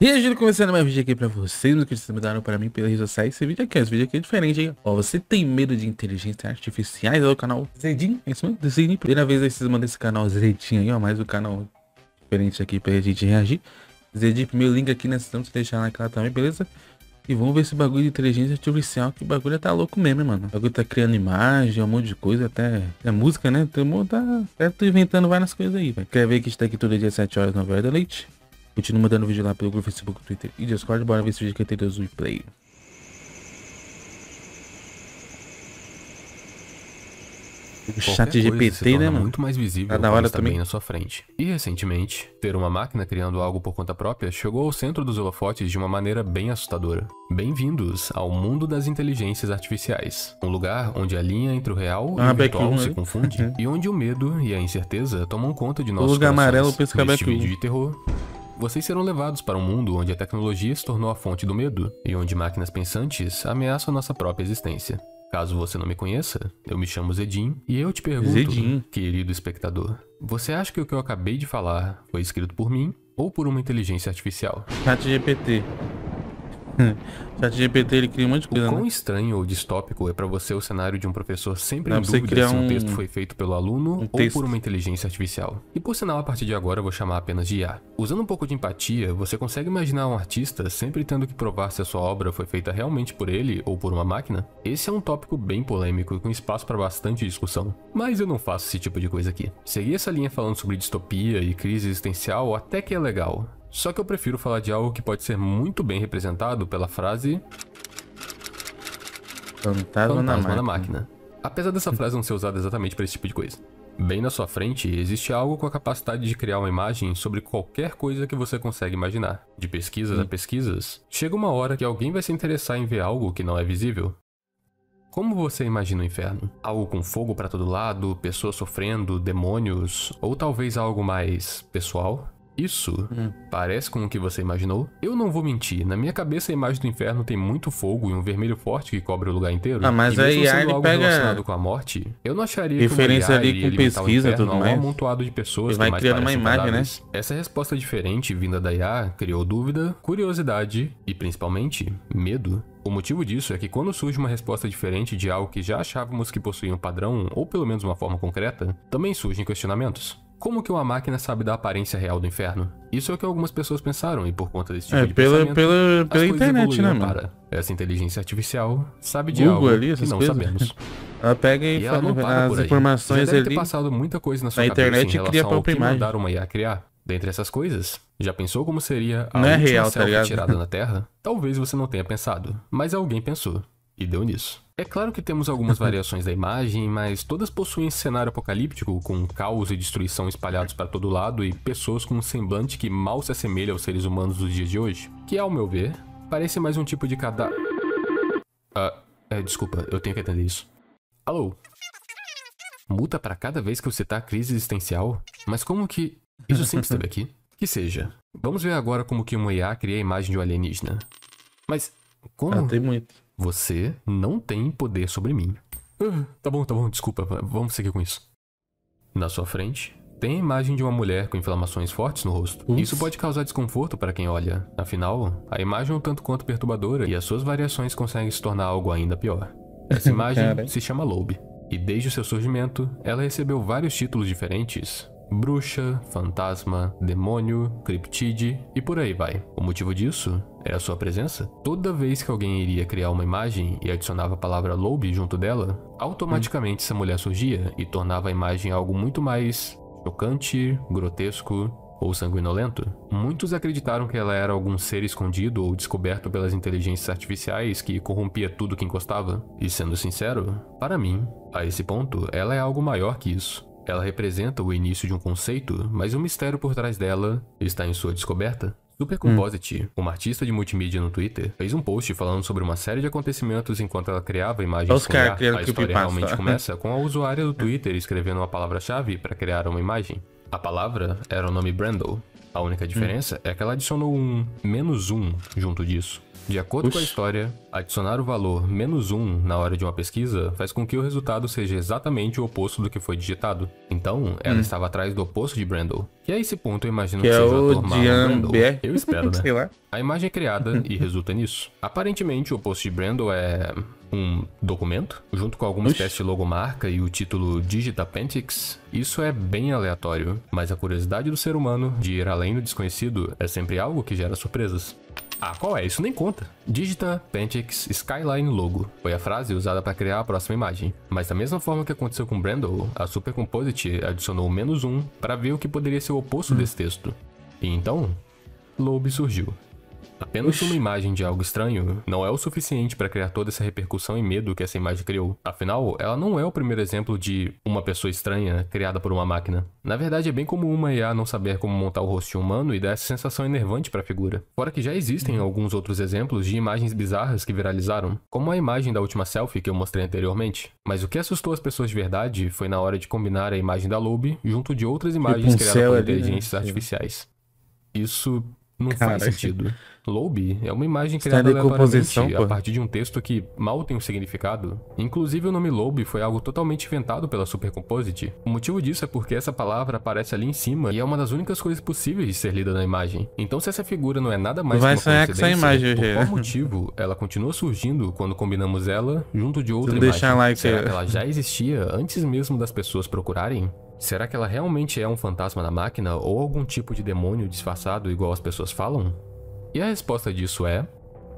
Aí, gente, começando mais vídeo aqui pra vocês, no que vocês mandaram pra mim pela rede social. Esse vídeo aqui, esse vídeo aqui é diferente, hein? Ó, você tem medo de inteligência artificiais? É o canal Zedin, é isso mesmo? Zedin. Primeira vez aí vocês mandam esse canal Zedin aí, ó, mais um canal diferente aqui pra gente reagir. Zedin, primeiro link aqui nessa descrição, deixar naquela também, beleza? E vamos ver esse bagulho de inteligência artificial, que bagulho tá louco mesmo, mano. O bagulho tá criando imagem, um monte de coisa, até é música, né? Todo mundo tá, tá inventando várias coisas aí, velho. Quer ver que está aqui todo dia 7 horas na Hora da Leite? Continua mandando vídeo lá pelo grupo Facebook, Twitter e Discord. Bora ver esse vídeo aqui tem Deus Play. Chat GPT, né, mano? muito mais visível tá da hora também na sua frente. E recentemente, ter uma máquina criando algo por conta própria chegou ao centro dos holofotes de uma maneira bem assustadora. Bem-vindos ao mundo das inteligências artificiais, um lugar onde a linha entre o real ah, e o virtual se confunde e onde o medo e a incerteza tomam conta de nossos o lugar amarelo pensa Neste vídeo de terror, vocês serão levados para um mundo onde a tecnologia se tornou a fonte do medo e onde máquinas pensantes ameaçam nossa própria existência. Caso você não me conheça, eu me chamo Zedim e eu te pergunto, Zedim. querido espectador, você acha que o que eu acabei de falar foi escrito por mim ou por uma inteligência artificial? Chat GPT. Chat GPT ele cria um monte de coisa. O quão né? estranho ou distópico é para você o cenário de um professor sempre Não, em dúvida se um, texto foi feito pelo aluno um ou texto. por uma inteligência artificial. E por sinal, a partir de agora eu vou chamar apenas de IA. Usando um pouco de empatia, você consegue imaginar um artista sempre tendo que provar se a sua obra foi feita realmente por ele ou por uma máquina? Esse é um tópico bem polêmico e com espaço para bastante discussão. Mas eu não faço esse tipo de coisa aqui. Seguir essa linha falando sobre distopia e crise existencial até que é legal. Só que eu prefiro falar de algo que pode ser muito bem representado pela frase Fantasma, Fantasma na, máquina. na máquina. Apesar dessa frase não ser usada exatamente para esse tipo de coisa. Bem na sua frente, existe algo com a capacidade de criar uma imagem sobre qualquer coisa que você consegue imaginar. De pesquisas a pesquisas, chega uma hora que alguém vai se interessar em ver algo que não é visível. Como você imagina o inferno? Algo com fogo para todo lado, pessoas sofrendo, demônios, ou talvez algo mais pessoal? Isso hum. parece com o que você imaginou? Eu não vou mentir, na minha cabeça a imagem do inferno tem muito fogo e um vermelho forte que cobre o lugar inteiro. Ah, mas aí a algo pega relacionado com a morte, eu não acharia referência ali com pesquisa tudo mais. Um amontoado de pessoas vai criando uma imagem, né? Essa resposta diferente vinda da IA criou dúvida, curiosidade e principalmente medo. O motivo disso é que quando surge uma resposta diferente de algo que já achávamos que possuía um padrão ou pelo menos uma forma concreta, também surgem questionamentos. Como que uma máquina sabe da aparência real do inferno? Isso é o que algumas pessoas pensaram, e por conta desse tipo é, de pela, pensamento, pela, pela internet, né, mano? Para. Essa inteligência artificial sabe de Google algo ali, que não coisas. sabemos. Ela pega e, e ela não para as informações já deve ali. ter passado muita coisa na sua na cabeça internet em cria a própria imagem. mandar uma IA criar. Dentre essas coisas, já pensou como seria a não é última real, tá tirada na Terra? Talvez você não tenha pensado, mas alguém pensou. E deu nisso. É claro que temos algumas variações da imagem, mas todas possuem cenário apocalíptico, com caos e destruição espalhados para todo lado e pessoas com um semblante que mal se assemelha aos seres humanos dos dias de hoje. Que, ao meu ver, parece mais um tipo de cadáver. Ah, é, desculpa, eu tenho que atender isso. Alô? Multa para cada vez que eu citar crise existencial? Mas como que. Isso sempre esteve aqui? Que seja. Vamos ver agora como que uma IA cria a imagem de um alienígena. Mas. Como? Ah, tem muito. Você não tem poder sobre mim. Uh, tá bom, tá bom, desculpa, vamos seguir com isso. Na sua frente, tem a imagem de uma mulher com inflamações fortes no rosto. Ups. Isso pode causar desconforto para quem olha. Afinal, a imagem é um tanto quanto perturbadora e as suas variações conseguem se tornar algo ainda pior. Essa imagem se chama Lobe. E desde o seu surgimento, ela recebeu vários títulos diferentes, bruxa, fantasma, demônio, criptide e por aí vai. O motivo disso é a sua presença. Toda vez que alguém iria criar uma imagem e adicionava a palavra Lobe junto dela, automaticamente essa mulher surgia e tornava a imagem algo muito mais chocante, grotesco ou sanguinolento. Muitos acreditaram que ela era algum ser escondido ou descoberto pelas inteligências artificiais que corrompia tudo que encostava. E sendo sincero, para mim, a esse ponto, ela é algo maior que isso. Ela representa o início de um conceito, mas o mistério por trás dela está em sua descoberta. Supercomposite, hum. uma artista de multimídia no Twitter, fez um post falando sobre uma série de acontecimentos enquanto ela criava imagens Os com IA. A história realmente começa com a usuária do Twitter escrevendo uma palavra-chave para criar uma imagem. A palavra era o nome Brando. A única diferença hum. é que ela adicionou um menos um junto disso. De acordo com a história, adicionar o valor menos um na hora de uma pesquisa faz com que o resultado seja exatamente o oposto do que foi digitado. Então, ela Hum. estava atrás do oposto de Brandle. Que a esse ponto eu imagino Que que, é seja o ator Marlon Brando. Eu espero, né? A imagem é criada e resulta nisso. Aparentemente, o oposto de Brandle é um documento, junto com alguma Oxi. espécie de logomarca e o título Digita Pentix. Isso é bem aleatório, mas a curiosidade do ser humano de ir além do desconhecido é sempre algo que gera surpresas. Ah, qual é? Isso nem conta. Digita Pentix Skyline Logo foi a frase usada para criar a próxima imagem. Mas da mesma forma que aconteceu com Brandle, a Supercomposite adicionou menos um para ver o que poderia ser o oposto desse texto. E então, Lobe surgiu. Apenas uma imagem de algo estranho não é o suficiente para criar toda essa repercussão e medo que essa imagem criou. Afinal, ela não é o primeiro exemplo de uma pessoa estranha criada por uma máquina. Na verdade, é bem comum uma IA não saber como montar o rosto um humano e dar essa sensação enervante para a figura. Fora que já existem alguns outros exemplos de imagens bizarras que viralizaram, como a imagem da última selfie que eu mostrei anteriormente. Mas o que assustou as pessoas de verdade foi na hora de combinar a imagem da Lobe junto de outras imagens criadas por né? inteligências Sim. artificiais. Isso não Cara. faz sentido. Lobe é uma imagem criada aleatoriamente a partir de um texto que mal tem um significado. Inclusive, o nome Lobe foi algo totalmente inventado pela Supercomposite. O motivo disso é porque essa palavra aparece ali em cima e é uma das únicas coisas possíveis de ser lida na imagem. Então, se essa figura não é nada mais Vai que uma coincidência, imagem, por qual motivo ela continua surgindo quando combinamos ela junto de outra imagem? deixar like Será aí. que ela já existia antes mesmo das pessoas procurarem? Será que ela realmente é um fantasma da máquina ou algum tipo de demônio disfarçado igual as pessoas falam? E a resposta disso é: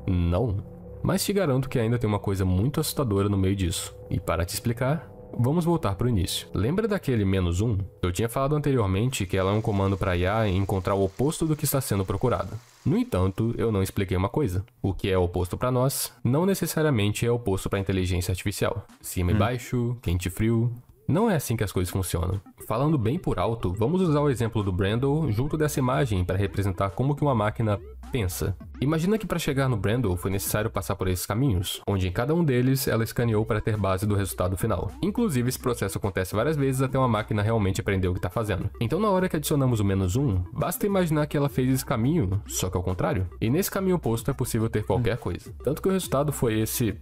não. Mas te garanto que ainda tem uma coisa muito assustadora no meio disso. E para te explicar, vamos voltar para o início. Lembra daquele menos um? Eu tinha falado anteriormente que ela é um comando para IA encontrar o oposto do que está sendo procurado. No entanto, eu não expliquei uma coisa. O que é oposto para nós, não necessariamente é oposto para a inteligência artificial. Cima e baixo, quente e frio, não é assim que as coisas funcionam. Falando bem por alto, vamos usar o exemplo do Brandle junto dessa imagem para representar como que uma máquina pensa. Imagina que para chegar no Brandle foi necessário passar por esses caminhos, onde em cada um deles ela escaneou para ter base do resultado final. Inclusive, esse processo acontece várias vezes até uma máquina realmente aprender o que está fazendo. Então, na hora que adicionamos o menos um, basta imaginar que ela fez esse caminho, só que ao contrário. E nesse caminho oposto é possível ter qualquer coisa. Tanto que o resultado foi esse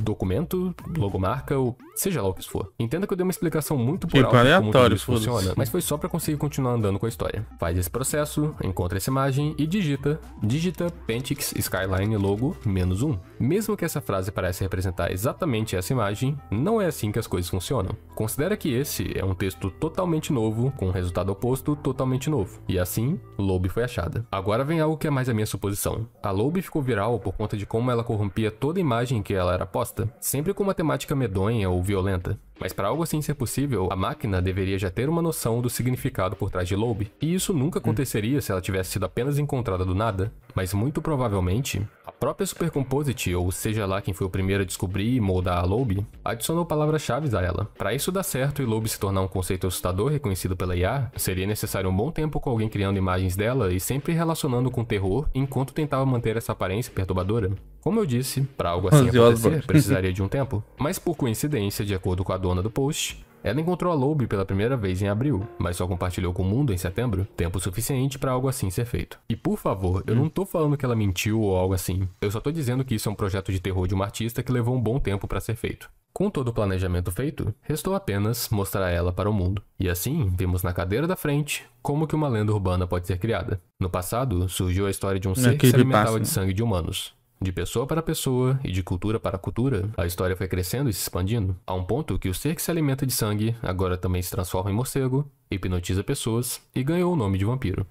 documento, logomarca ou seja lá o que isso for. Entenda que eu dei uma explicação muito por Tipo, como tudo aleatório, isso foda-se. funciona, mas foi só pra conseguir continuar andando com a história. Faz esse processo, encontra essa imagem e digita, digita Pentix Skyline logo menos um. Mesmo que essa frase pareça representar exatamente essa imagem, não é assim que as coisas funcionam. Considera que esse é um texto totalmente novo, com um resultado oposto totalmente novo. E assim, Lobe foi achada. Agora vem algo que é mais a minha suposição. A Lobe ficou viral por conta de como ela corrompia toda imagem que ela era posta, sempre com uma temática medonha ou violenta. Mas para algo assim ser possível, a máquina deveria já ter uma noção do significado por trás de Lobe. E isso nunca aconteceria se ela tivesse sido apenas encontrada do nada. Mas muito provavelmente, a própria Supercomposite, ou seja lá quem foi o primeiro a descobrir e moldar a Lobe, adicionou palavras-chave a ela. Para isso dar certo e Lobe se tornar um conceito assustador reconhecido pela IA, seria necessário um bom tempo com alguém criando imagens dela e sempre relacionando com terror enquanto tentava manter essa aparência perturbadora. Como eu disse, para algo assim acontecer, precisaria de um tempo. Mas por coincidência, de acordo com a dona do post, ela encontrou a Lobe pela primeira vez em abril, mas só compartilhou com o mundo em setembro, tempo suficiente para algo assim ser feito. E por favor, eu não tô falando que ela mentiu ou algo assim. Eu só tô dizendo que isso é um projeto de terror de uma artista que levou um bom tempo para ser feito. Com todo o planejamento feito, restou apenas mostrar ela para o mundo. E assim, vimos na cadeira da frente como que uma lenda urbana pode ser criada. No passado, surgiu a história de um ser que se alimentava de né? sangue de humanos. De pessoa para pessoa e de cultura para cultura, a história foi crescendo e se expandindo, a um ponto que o ser que se alimenta de sangue agora também se transforma em morcego, hipnotiza pessoas e ganhou o nome de vampiro.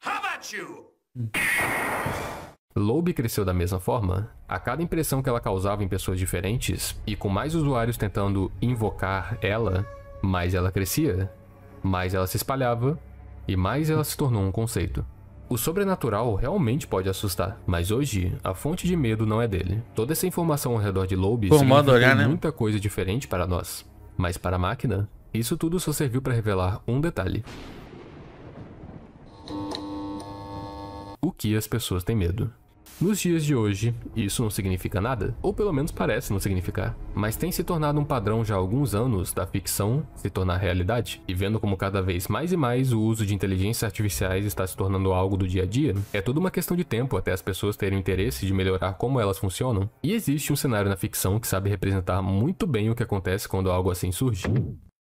Lobe cresceu da mesma forma. A cada impressão que ela causava em pessoas diferentes, e com mais usuários tentando invocar ela, mais ela crescia, mais ela se espalhava e mais ela se tornou um conceito. O sobrenatural realmente pode assustar, mas hoje a fonte de medo não é dele. Toda essa informação ao redor de Lobe Pô, significa olhar, né? muita coisa diferente para nós. Mas para a máquina, isso tudo só serviu para revelar um detalhe. O que as pessoas têm medo. Nos dias de hoje, isso não significa nada, ou pelo menos parece não significar, mas tem se tornado um padrão já há alguns anos da ficção se tornar realidade, e vendo como cada vez mais e mais o uso de inteligências artificiais está se tornando algo do dia a dia, é tudo uma questão de tempo até as pessoas terem interesse de melhorar como elas funcionam, e existe um cenário na ficção que sabe representar muito bem o que acontece quando algo assim surge.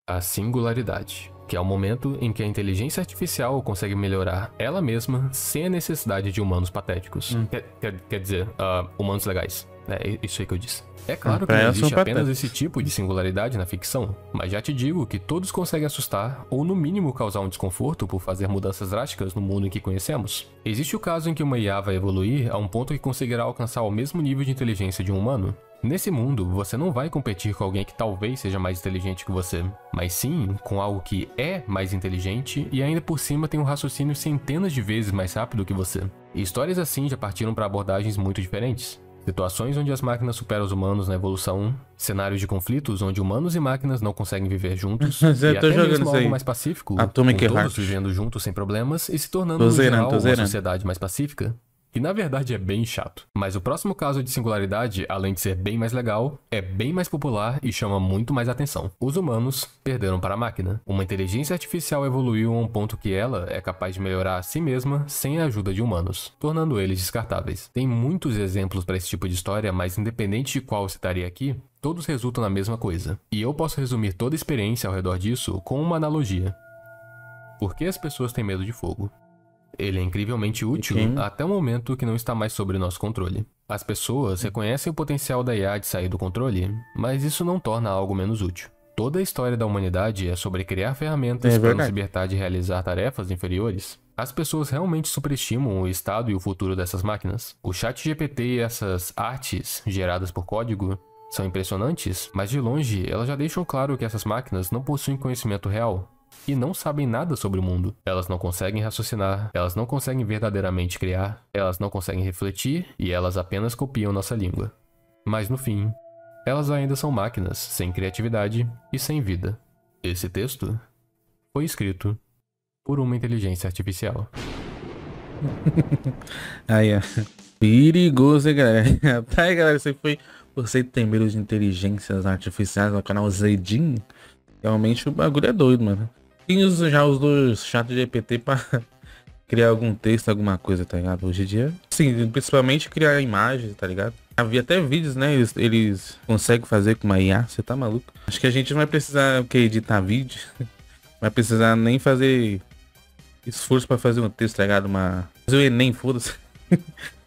A singularidade que é o momento em que a inteligência artificial consegue melhorar ela mesma sem a necessidade de humanos patéticos. Hum. Quer, quer, quer, dizer, uh, humanos legais. É isso aí que eu disse. É claro que não existe apenas esse tipo de singularidade na ficção, mas já te digo que todos conseguem assustar ou no mínimo causar um desconforto por fazer mudanças drásticas no mundo em que conhecemos. Existe o caso em que uma IA vai evoluir a um ponto que conseguirá alcançar o mesmo nível de inteligência de um humano, Nesse mundo, você não vai competir com alguém que talvez seja mais inteligente que você, mas sim com algo que é mais inteligente e ainda por cima tem um raciocínio centenas de vezes mais rápido que você. E histórias assim já partiram para abordagens muito diferentes. Situações onde as máquinas superam os humanos na evolução, cenários de conflitos onde humanos e máquinas não conseguem viver juntos, e até mesmo algo mais pacífico, Atomic com todos vivendo juntos sem problemas e se tornando no geral, uma sociedade mais pacífica. E na verdade é bem chato. Mas o próximo caso de singularidade, além de ser bem mais legal, é bem mais popular e chama muito mais atenção. Os humanos perderam para a máquina. Uma inteligência artificial evoluiu a um ponto que ela é capaz de melhorar a si mesma sem a ajuda de humanos, tornando eles descartáveis. Tem muitos exemplos para esse tipo de história, mas independente de qual citaria aqui, todos resultam na mesma coisa. E eu posso resumir toda a experiência ao redor disso com uma analogia. Por que as pessoas têm medo de fogo? Ele é incrivelmente útil até o momento que não está mais sob nosso controle. As pessoas reconhecem o potencial da IA de sair do controle, mas isso não torna algo menos útil. Toda a história da humanidade é sobre criar ferramentas é para nos libertar de realizar tarefas inferiores. As pessoas realmente superestimam o estado e o futuro dessas máquinas. O chat GPT e essas artes geradas por código são impressionantes, mas de longe elas já deixam claro que essas máquinas não possuem conhecimento real e não sabem nada sobre o mundo. Elas não conseguem raciocinar, elas não conseguem verdadeiramente criar, elas não conseguem refletir e elas apenas copiam nossa língua. Mas no fim, elas ainda são máquinas sem criatividade e sem vida. Esse texto foi escrito por uma inteligência artificial. aí, ó. Perigoso, hein, galera? Tá aí, galera. Você foi. Você tem medo de inteligências artificiais no canal Zedin? Realmente o bagulho é doido, mano. Usa já os dois chat GPT para criar algum texto, alguma coisa, tá ligado? Hoje em dia, sim, principalmente criar imagens, tá ligado? Havia até vídeos, né? Eles, eles conseguem fazer com uma IA, você tá maluco? Acho que a gente não vai precisar que editar vídeo, vai precisar nem fazer esforço para fazer um texto, tá ligado? Uma... Fazer o Enem, foda-se.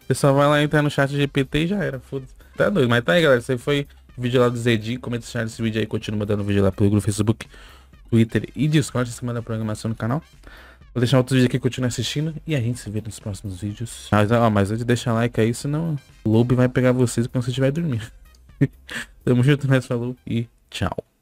Você só vai lá entrar no chat GPT e já era, foda-se. Tá doido, mas tá aí, galera. Você foi o vídeo lá do Zedinho. Comenta se esse vídeo aí, continua mandando vídeo lá pelo grupo Facebook. Twitter e Discord em cima da programação no canal. Vou deixar outros vídeos aqui, continue assistindo e a gente se vê nos próximos vídeos. Mas, ó, mas antes de deixar like aí, senão o Lobo vai pegar vocês quando você estiver dormindo. Tamo junto, mas falou e tchau.